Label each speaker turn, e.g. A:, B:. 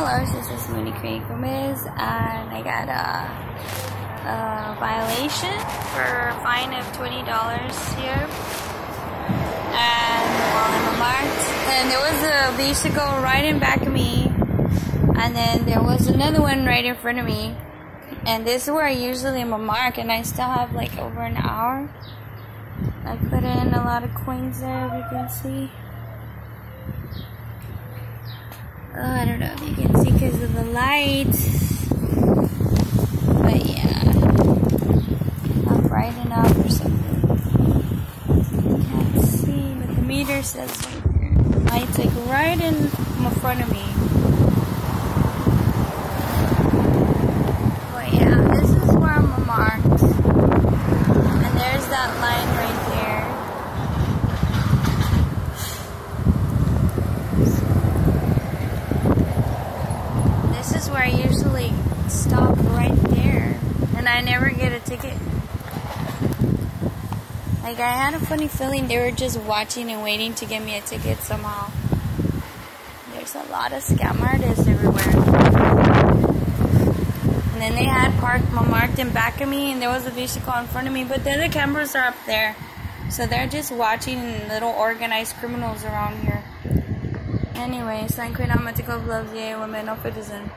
A: Hello, this is Monica Gomez, and I got a, a violation for a fine of twenty dollars here, and while I'm marked, and there was a vehicle right in back of me, and then there was another one right in front of me, and this is where I usually am a mark, and I still have like over an hour. I put in a lot of coins there, you can see. Oh, I don't know if you can see because of the light. But yeah. I'll brighten up or something. Can't see, but the meter says right there. Light's like right in front of me. But yeah, this is where I'm marked. And there's that line right there. Where I usually stop right there. And I never get a ticket. Like, I had a funny feeling they were just watching and waiting to get me a ticket somehow. There's a lot of scam artists everywhere. And then they had parked marked in back of me, and there was a vehicle in front of me, but then the cameras are up there. So they're just watching little organized criminals around here. Anyways, San Queen Amatico loves you, women of citizen.